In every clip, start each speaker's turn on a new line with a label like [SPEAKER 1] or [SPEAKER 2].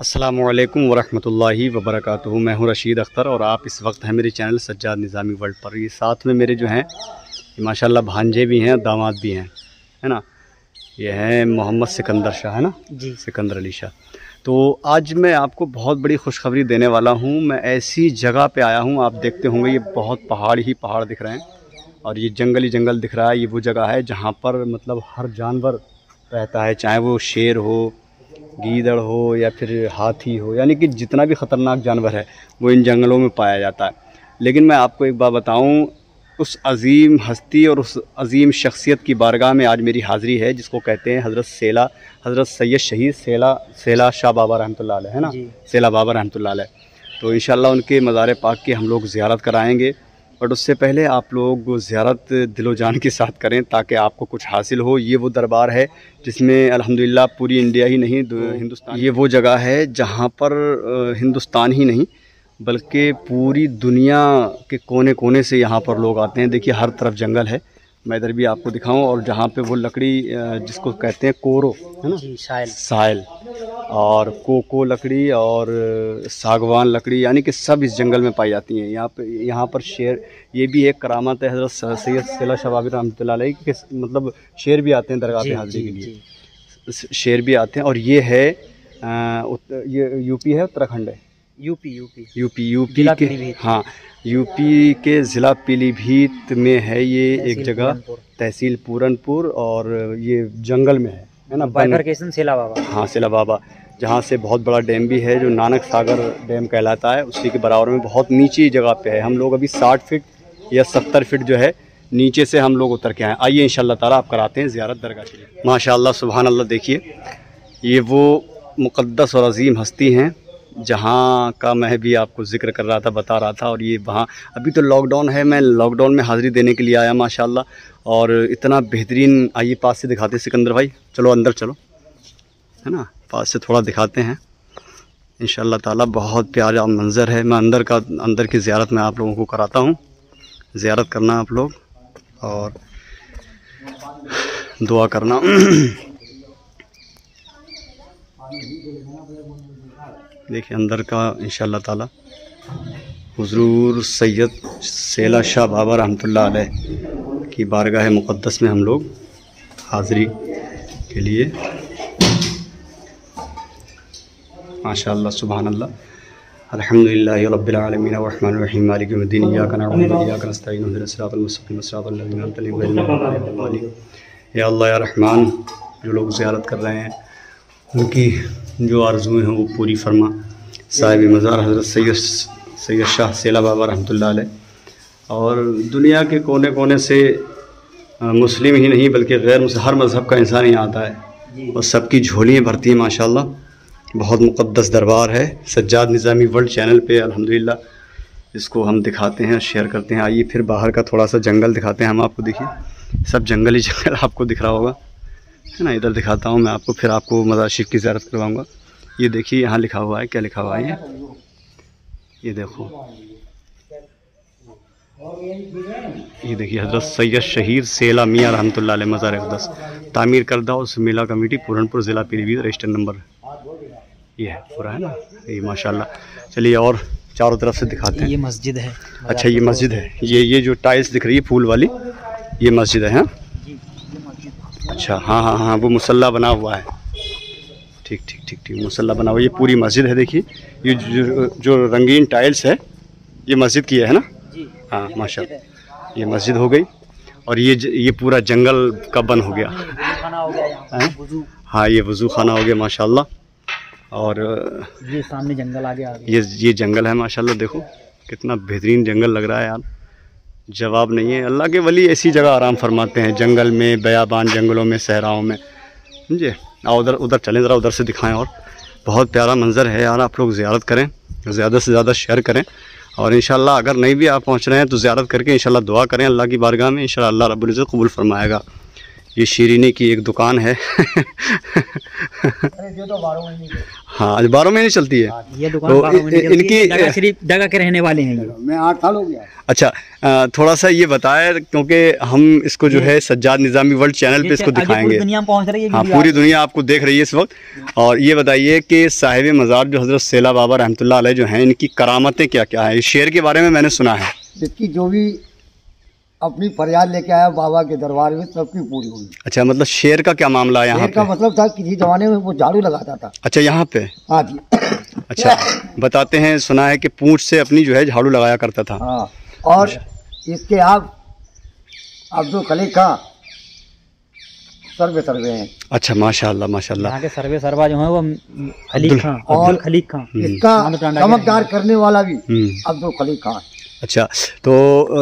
[SPEAKER 1] अस्सलाम वालेकुम वरहमतुल्लाहि वबरकातुहू मैं हूं रशीद अख्तर और आप इस वक्त हैं मेरे चैनल सज्जाद निज़ामी वर्ल्ड पर ये साथ में मेरे जो हैं ये माशाल्लाह भांजे भी हैं दामाद भी हैं है ना ये हैं मोहम्मद सिकंदर शाह है ना
[SPEAKER 2] जी
[SPEAKER 1] सिकंदर अली शाह तो आज मैं आपको बहुत बड़ी खुशखबरी देने वाला हूँ। मैं ऐसी जगह पे आया हूँ, आप देखते होंगे, ये बहुत पहाड़ ही पहाड़ दिख रहे हैं और ये जंगल जंगल दिख रहा है, ये वो जगह है जहाँ पर मतलब हर जानवर रहता है, चाहे वो शेर हो, गीदड़ हो या फिर हाथी हो, यानी कि जितना भी ख़तरनाक जानवर है, वो इन जंगलों में पाया जाता है। लेकिन मैं आपको एक बात बताऊँ उस अजीम हस्ती और उस अजीम शख्सियत की बारगाह में आज मेरी हाज़िरी है जिसको कहते हैं हज़रत सेला हज़रत सैयद शहीद सेला सेला शाह बाबा रहमत अलैह है ना। सेला बाबा रहमतुल्लाह अलैह। तो इन उनके मज़ार पाक की हम लोग ज़्यारत कराएँगे। बट उससे पहले आप लोग ज़ियारत दिलो जान के साथ करें ताकि आपको कुछ हासिल हो। ये वो दरबार है जिसमें अल्हम्दुलिल्लाह पूरी इंडिया ही नहीं हिंदुस्तान ये वो जगह है जहाँ पर हिंदुस्तान ही नहीं बल्कि पूरी दुनिया के कोने कोने से यहाँ पर लोग आते हैं। देखिए हर तरफ़ जंगल है। मैं इधर भी आपको दिखाऊँ और जहाँ पे वो लकड़ी जिसको कहते हैं कोरो है ना?
[SPEAKER 2] शायद
[SPEAKER 1] साइल और कोको लकड़ी और सागवान लकड़ी यानी कि सब इस जंगल में पाई जाती हैं। यहाँ पे यहाँ पर शेर ये भी एक करामत है हज़रत स- सैयद सिला शबाबी रहमतुल्लाह कि मतलब शेर भी आते हैं दरगाह पे हाजिरी के लिए। शेर भी आते हैं और ये है उत- ये यूपी है उत्तराखंड है।
[SPEAKER 2] UP UP.
[SPEAKER 1] यूपी यूपी
[SPEAKER 2] जिला
[SPEAKER 1] के। हाँ यूपी के ज़िला पीलीभीत में है ये एक जगह तहसील पूरनपुर और ये जंगल में है है ना?
[SPEAKER 2] बाइफरकेशन सेला बाबा।
[SPEAKER 1] हाँ सिला बाबा जहाँ से बहुत बड़ा डैम भी है जो नानक सागर डैम कहलाता है उसी के बराबर में बहुत नीचे जगह पे है। हम लोग अभी साठ फीट या सत्तर फीट जो है नीचे से हम लोग उतर के आए आइए इंशाल्लाह ताला आप कराते हैं ज़ियारत दरगाह शरीफ माशाल्लाह सुबहान अल्लाह देखिए ये वो मुक़दस और अजीम हस्ती हैं जहाँ का मैं भी आपको ज़िक्र कर रहा था, बता रहा था और ये वहाँ, अभी तो लॉकडाउन है, मैं लॉकडाउन में हाज़िरी देने के लिए आया, माशाल्लाह। और इतना बेहतरीन, आइए पास से दिखाते सिकंदर भाई। चलो, अंदर चलो। है ना? पास से थोड़ा दिखाते हैं। इन ताला, बहुत प्यारा मंज़र है। मैं अंदर का, अंदर की ज़्यारत मैं आप लोगों को कराता हूँ। ज़्यारत करना आप लोग। और दुआ करना। देखिए, अंदर का इन ताला। हुजूर सैयद सेला शाह बाबा अलैह की बारगाह मुक़द्दस में हम लोग हाज़िरी के लिए माशा सुबहान अल्लाह अल्हम्दुलिल्लाहि रब्बिल आलमीन अर्रहमानिर रहीम। मालिक यौमिद्दीन। इय्याका नअबुदु व इय्याका नस्तईन। इहदिनस सिरातल मुस्तकीम। सिरातल लज़ीना अनअमता अलैहिम गैरिल मग़दूबि अलैहिम वला अद्दीन। या या रहमान, जो लोग ज़ियारत कर रहे हैं उनकी जो आरजुएँ हैं वो पूरी फरमा। साहिब मज़ार हज़रत सैयद सैद शाह सेला बाबा अलैह। और दुनिया के कोने कोने से मुस्लिम ही नहीं बल्कि गैर मुस्लिम हर मज़हब का इंसान यहाँ आता है। और सबकी झोलियाँ भरती हैं माशाल्लाह। बहुत मुक़द्दस दरबार है। सज्जाद निज़ामी वर्ल्ड चैनल पे अल्हम्दुलिल्लाह। इसको हम दिखाते हैं शेयर करते हैं। आइए फिर बाहर का थोड़ा सा जंगल दिखाते हैं। हम आपको देखिए सब जंगल ही जंगल आपको दिख रहा होगा। है ना इधर दिखाता हूँ मैं आपको फिर आपको मज़ार शरीफ की ज़्यारत करवाऊँगा। ये देखिए यहाँ लिखा हुआ है क्या लिखा हुआ है ये? ये देखो। ये देखिए हज़रत सैयद शहीद सेला मियाँ अलैह मज़ार अक़दस तामीर करदा उस मेला कमेटी पूरनपुर ज़िला पीलीभीत रजिस्टर नंबर ये है पूरा है ना? ये माशाल्लाह। चलिए और चारों तरफ़ से दिखाते हैं।
[SPEAKER 2] ये मस्जिद है।
[SPEAKER 1] अच्छा ये मस्जिद है। ये ये जो टाइल्स दिख रही है फूल वाली ये मस्जिद है हाँ?
[SPEAKER 2] मस्जिद
[SPEAKER 1] अच्छा हाँ हाँ हाँ वो मुसल्ला बना हुआ है। ठीक ठीक ठीक ठीक मुसल्ला बना हुआ ये पूरी मस्जिद है देखिए। ये जो, जो रंगीन टाइल्स है ये मस्जिद की है ना? हाँ माशा ये मस्जिद हो गई और ये ये पूरा जंगल का बन हो गया।
[SPEAKER 2] हाँ
[SPEAKER 1] ये वज़ू। खाना हो गया माशाल्लाह। और
[SPEAKER 2] ये सामने जंगल आ गया।
[SPEAKER 1] ये ये जंगल है माशाल्लाह देखो। कितना बेहतरीन जंगल लग रहा है यार। जवाब नहीं है। अल्लाह के वली ऐसी जगह आराम फरमाते हैं, जंगल में, बयाबान जंगलों में, सहराओं में। समझे? आओ उधर उधर चलें, ज़रा उधर से दिखाएँ और। बहुत प्यारा मंज़र है यार, आप लोग ज़्यारत करें, ज़्यादा से ज़्यादा शेयर करें। और इन अगर नहीं भी आप पहुँच रहे हैं तो ज़्यारत करके इन दुआ करें अल्लाह की बारगाह में इन अल्लाह रब्बुल कबूल फरमाएगा। ये शीरीनी की एक दुकान है।
[SPEAKER 2] अरे तो
[SPEAKER 1] हाँ। आज बारह महीने चलती है।
[SPEAKER 2] ये दुकान
[SPEAKER 1] तो
[SPEAKER 2] है।
[SPEAKER 1] इनकी-
[SPEAKER 2] जगह शरीफ जगह के रहने वाले हैं
[SPEAKER 3] मैं आठ साल हो गया।
[SPEAKER 1] अच्छा थोड़ा सा ये बताएँ क्योंकि हम इसको जो है सज्जाद निज़ामी वर्ल्ड चैनल पे इसको दिखाएँगे।
[SPEAKER 2] दुनिया पहुँच रही है
[SPEAKER 1] हाँ पूरी दुनिया आपको देख रही है इस वक्त। और ये बताइए कि साहिब मज़ार जो हज़रत सेला बाबा रहमतुल्लाह अलैह जो हैं इनकी करामतें क्या क्या हैं? इस शेर के बारे में मैंने सुना है।
[SPEAKER 3] जिसकी जो भी अपनी फरियाद लेके आया बाबा के दरबार में सबकी पूरी हुई।
[SPEAKER 1] अच्छा मतलब शेर का क्या मामला है यहाँ
[SPEAKER 3] का मतलब था किसी जमाने में वो झाड़ू लगाता था।
[SPEAKER 1] अच्छा यहाँ पे?
[SPEAKER 3] हाँ जी।
[SPEAKER 1] अच्छा बताते हैं सुना है कि पूछ से अपनी जो है झाड़ू लगाया करता था।
[SPEAKER 3] हाँ और इसके आप अब्दुल खलीक का सर्वे सर्वे हैं।
[SPEAKER 1] अच्छा माशाल्लाह माशाल्लाह।
[SPEAKER 2] यहाँ के सर्वे सर्वा जो है वो खलीक
[SPEAKER 1] अब्दुल-
[SPEAKER 2] खां
[SPEAKER 3] और-
[SPEAKER 2] अब्दुल खलीक खां
[SPEAKER 3] इसका
[SPEAKER 2] मानो टांडा के
[SPEAKER 3] चमकदार करने वाला भी
[SPEAKER 1] हम्म।
[SPEAKER 3] अब्दुल खलीक खां। है।
[SPEAKER 1] अच्छा तो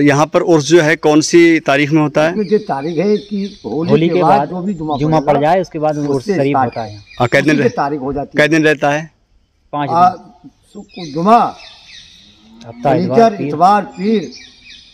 [SPEAKER 1] यहाँ पर उर्स जो है कौन सी तारीख में होता है?
[SPEAKER 3] जो तारीख है कि होली,
[SPEAKER 2] होली के बाद
[SPEAKER 3] जो भी जुमा
[SPEAKER 2] पड़ जाए उसके बाद उर्स शरीफ होता है।
[SPEAKER 1] हाँ कै दिन रह,
[SPEAKER 3] तारीख हो जाती
[SPEAKER 1] कै
[SPEAKER 3] कई
[SPEAKER 1] दिन रहता है?
[SPEAKER 2] पाँच
[SPEAKER 3] जुमा
[SPEAKER 2] इतवार पीर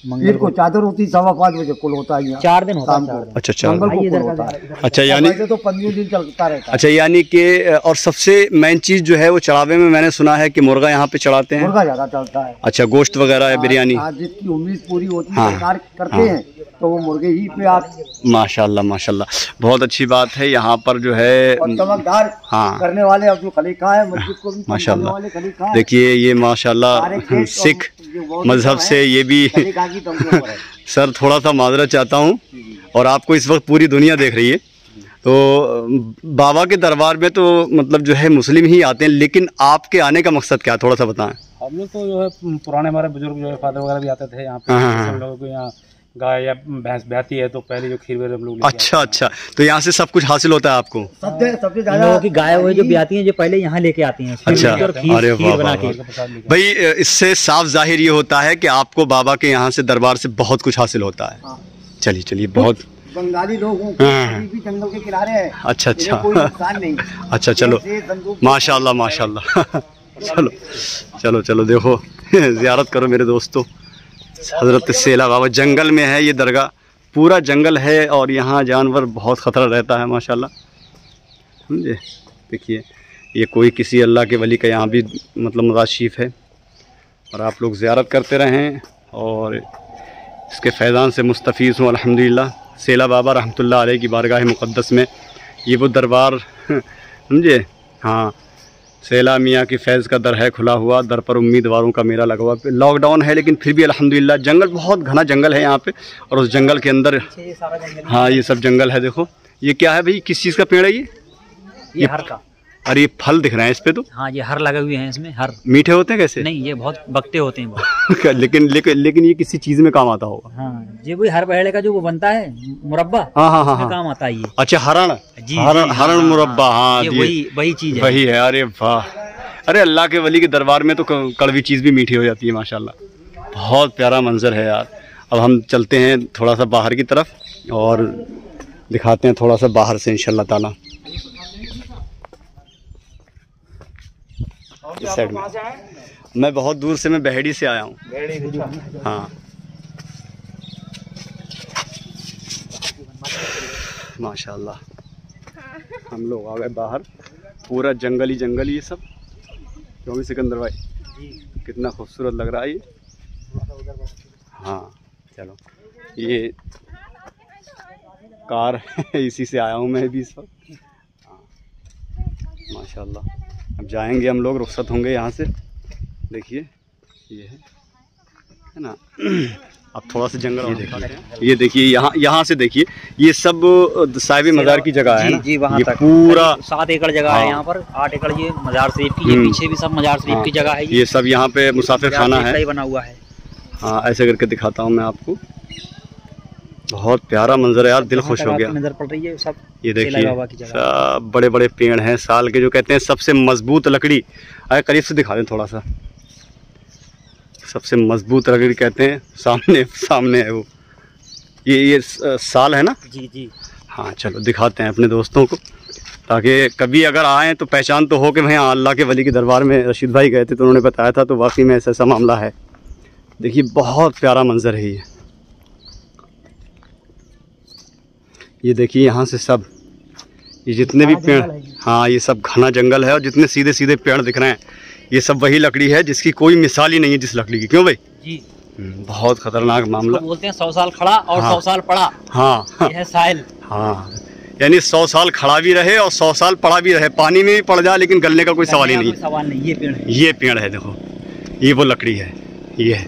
[SPEAKER 2] मंगल
[SPEAKER 3] को चादर होती सवा पाँच बजे कुल होता है
[SPEAKER 2] चार दिन होता है
[SPEAKER 3] शाम
[SPEAKER 2] चार दिन
[SPEAKER 1] अच्छा चार
[SPEAKER 3] मंगल को कुल होता है।
[SPEAKER 1] अच्छा यानी
[SPEAKER 3] तो पंद्रह दिन चलता रहता है।
[SPEAKER 1] अच्छा यानी कि और सबसे मेन चीज़ जो है वो चढ़ावे में मैंने सुना है कि मुर्गा यहाँ पे चढ़ाते हैं।
[SPEAKER 3] मुर्गा ज़्यादा चलता है।
[SPEAKER 1] अच्छा गोश्त वगैरह है बिरयानी।
[SPEAKER 3] आज जिसकी उम्मीद पूरी होती
[SPEAKER 1] हाँ,
[SPEAKER 3] है। सरकार करते
[SPEAKER 1] हाँ।
[SPEAKER 3] हैं तो वो मुर्गे ही पे आप
[SPEAKER 1] माशाल्लाह माशाल्लाह। बहुत अच्छी बात है यहाँ पर जो है
[SPEAKER 3] चमकदार
[SPEAKER 1] हाँ।
[SPEAKER 3] करने वाले अब्दुल खलीक खां है मस्जिद को भी
[SPEAKER 1] माशाल्लाह।
[SPEAKER 3] खलीक हैं।
[SPEAKER 1] देखिए ये माशाल्लाह सिख
[SPEAKER 3] जो
[SPEAKER 1] मज़हब से ये भी
[SPEAKER 3] है।
[SPEAKER 1] सर थोड़ा सा माजरा चाहता हूँ और आपको इस वक्त पूरी दुनिया देख रही है तो बाबा के दरबार में तो मतलब जो है मुस्लिम ही आते हैं लेकिन आपके आने का मकसद क्या है थोड़ा सा बताएँ
[SPEAKER 4] हम लोग तो जो है पुराने हमारे बुज़ुर्ग जो है फादर वगैरह भी आते थे यहाँ पे
[SPEAKER 1] हाँ, हाँ, हाँ।
[SPEAKER 4] हम लोगों को यहाँ गाय या भैंस ब्याती है तो पहले जो खीर हम लोग
[SPEAKER 1] अच्छा अच्छा। तो यहाँ से सब कुछ हासिल होता है आपको?
[SPEAKER 3] सबसे सबसे ज़्यादा
[SPEAKER 2] की गाय वो जो ब्याती हैं जो पहले यहाँ लेके आती हैं
[SPEAKER 1] अच्छा, अरे
[SPEAKER 4] हैं,
[SPEAKER 1] भाई इससे साफ़ ज़ाहिर ये होता है कि आपको बाबा के यहाँ से दरबार से बहुत कुछ हासिल होता है।
[SPEAKER 3] हाँ।
[SPEAKER 1] चलिए चलिए बहुत
[SPEAKER 3] बंगाली लोग कोई
[SPEAKER 1] हाँ।
[SPEAKER 3] भी जंगल के किनारे है
[SPEAKER 1] अच्छा अच्छा।
[SPEAKER 3] नहीं।
[SPEAKER 1] अच्छा चलो। माशाल्लाह माशाल्लाह। चलो चलो चलो देखो। जियारत करो मेरे दोस्तों। हज़रत सेला बाबा, जंगल में है ये दरगाह। पूरा जंगल है और यहाँ जानवर बहुत ख़तरा रहता है, माशाल्लाह। समझे? देखिए, ये कोई किसी अल्लाह के वली का यहाँ भी मतलब मज़ार शरीफ है। और आप लोग ज़ियारत करते रहें और इसके फैज़ान से मुस्तफ़ हूँ, अल्हम्दुलिल्लाह। सेला बाबा अलैह की बारगाह मुक़द्दस में ये वो दरबार, समझे? हाँ सेला मियाँ की फैज़ का दर है खुला हुआ दर पर उम्मीदवारों का मेरा लगा हुआ। लॉकडाउन है लेकिन फिर भी अल्हम्दुलिल्लाह जंगल बहुत घना जंगल है यहाँ पे और उस जंगल के अंदर
[SPEAKER 2] ये जंगल
[SPEAKER 1] हाँ ये सब जंगल है देखो। ये क्या है भाई? किस चीज़ का पेड़ है ये?
[SPEAKER 2] ये हर का।
[SPEAKER 1] और ये फल दिख रहे हैं इस पे तो?
[SPEAKER 2] हाँ ये हर लगे हुए हैं इसमें हर।
[SPEAKER 1] मीठे होते हैं कैसे?
[SPEAKER 2] नहीं ये बहुत बकते होते हैं बहुत।
[SPEAKER 1] लेकिन लेकिन लेकिन ये किसी चीज़ में काम आता होगा।
[SPEAKER 2] हाँ ये कोई हर बहेड़े का जो वो बनता है मुरब्बा
[SPEAKER 1] हाँ हाँ हाँ हाँ।
[SPEAKER 2] काम आता है ये।
[SPEAKER 1] अच्छा हरण?
[SPEAKER 2] जी
[SPEAKER 1] हरण हरण
[SPEAKER 2] हाँ,
[SPEAKER 1] मुरब्बा हाँ
[SPEAKER 2] वही वही चीज़ है।
[SPEAKER 1] वही है अरे वाह। अरे अल्लाह के वली के दरबार में तो कड़वी चीज़ भी मीठी हो जाती है माशाल्लाह। बहुत प्यारा मंजर है यार। अब हम चलते हैं थोड़ा सा बाहर की तरफ़ और दिखाते हैं थोड़ा सा बाहर से इंशाल्लाह ताला। इस साइड में। मैं बहुत दूर से मैं बहेड़ी से आया हूँ। हाँ। माशाल्लाह। हम लोग आ गए बाहर। पूरा जंगल ही जंगल ये सब। क्यों सिकंदर भाई। कितना खूबसूरत लग रहा है ये। हाँ चलो। ये कार इसी से आया हूँ मैं भी इस वक्त। हाँ। माशाल्लाह। अब जाएँगे हम लोग रुखसत होंगे यहाँ से। देखिए ये है। है ना? अब थोड़ा सा जंगल और देखिए। ये देखिए यहाँ यहाँ से देखिए ये सब साहिब मज़ार की जगह है
[SPEAKER 2] जी जी वहाँ
[SPEAKER 1] ये
[SPEAKER 2] तक।
[SPEAKER 1] पूरा
[SPEAKER 2] सात एकड़ जगह
[SPEAKER 1] हाँ।
[SPEAKER 2] है। यहाँ पर आठ एकड़ ये मजार शरीफ की ये
[SPEAKER 1] हम्म।
[SPEAKER 2] पीछे भी सब मजार शरीफ
[SPEAKER 1] हाँ,
[SPEAKER 2] की जगह है
[SPEAKER 1] ये। सब यहाँ पे मुसाफिर खाना है
[SPEAKER 2] बना हुआ है।
[SPEAKER 1] हाँ ऐसे करके दिखाता हूँ मैं आपको। बहुत प्यारा मंजर है यार दिल खुश हो गया।
[SPEAKER 2] नज़र पड़ रही है सब
[SPEAKER 1] ये देखिए सब बड़े बड़े पेड़ हैं साल के जो कहते हैं सबसे मज़बूत लकड़ी अरे करीब से दिखा दें थोड़ा सा सबसे मज़बूत लकड़ी कहते हैं सामने सामने है वो। ये ये साल है ना?
[SPEAKER 2] जी जी।
[SPEAKER 1] हाँ चलो दिखाते हैं अपने दोस्तों को ताकि कभी अगर आए तो पहचान तो हो कि भाई हाँ अल्लाह के वली के दरबार में रशीद भाई गए थे तो उन्होंने बताया था तो वाकई में ऐसा ऐसा मामला है। देखिए बहुत प्यारा मंजर है ये। ये देखिए यहाँ से सब ये जितने भी पेड़ हाँ ये। सब घना जंगल है और जितने सीधे सीधे पेड़ दिख रहे हैं ये सब वही लकड़ी है जिसकी कोई मिसाल ही नहीं है जिस लकड़ी की। क्यों भाई?
[SPEAKER 2] जी।
[SPEAKER 1] हम्म, बहुत खतरनाक मामला।
[SPEAKER 2] बोलते हैं सौ साल खड़ा और
[SPEAKER 1] हाँ।
[SPEAKER 2] सौ साल पड़ा।
[SPEAKER 1] हाँ। हाँ,
[SPEAKER 2] ये है साहिल।
[SPEAKER 1] हाँ। यानी सौ साल खड़ा भी रहे और सौ साल पड़ा भी रहे। पानी में भी पड़ जाए लेकिन गलने का कोई सवाल ही नहीं।
[SPEAKER 2] सवाल नहीं ये पेड़ है।
[SPEAKER 1] ये पेड़ है देखो। ये वो लकड़ी है ये है।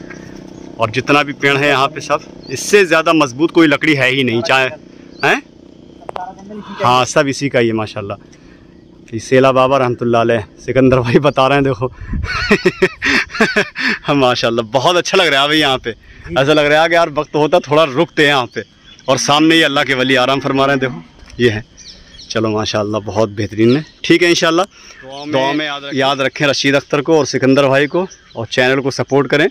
[SPEAKER 1] और जितना भी पेड़ है यहाँ पे सब इससे ज़्यादा मज़बूत कोई लकड़ी है ही नहीं चाहे हैं? हाँ सब इसी का ही है माशाल्लाह। ये सेला बाबा रहमतुल्लाह अलैह सिकंदर भाई बता रहे हैं देखो। माशाल्लाह बहुत अच्छा लग रहा है भाई यहाँ पे। ऐसा लग रहा है कि यार वक्त होता थोड़ा रुकते हैं यहाँ पे। और सामने ही अल्लाह के वली आराम फरमा रहे हैं देखो ये है। चलो माशाल्लाह बहुत बेहतरीन है। ठीक है इंशाल्लाह। दुआ में याद रखें रशीद अख्तर को और सिकंदर भाई को और चैनल को सपोर्ट करें।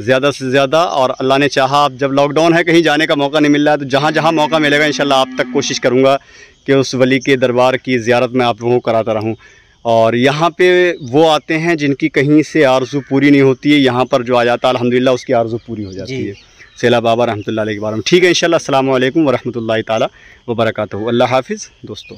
[SPEAKER 1] ज़्यादा से ज़्यादा और अल्लाह ने चाहा अब जब लॉकडाउन है कहीं जाने का मौका नहीं मिल रहा है तो जहाँ जहाँ मौका मिलेगा इंशाल्लाह आप तक कोशिश करूँगा कि उस वली के दरबार की ज़ियारत मैं आप लोगों को कराता रहूँ। और यहाँ पे वो आते हैं जिनकी कहीं से आरज़ू पूरी नहीं होती है यहाँ पर जो आ जाता है अल्हम्दुलिल्लाह उसकी आरज़ू पूरी हो जाती है। सेला बाबा रहमतुल्लाह के बारे में। ठीक है इंशाल्लाह अस्सलाम वालेकुम वरहमतुल्लाहि ताला अल्लाह हाफिज़ दोस्तों।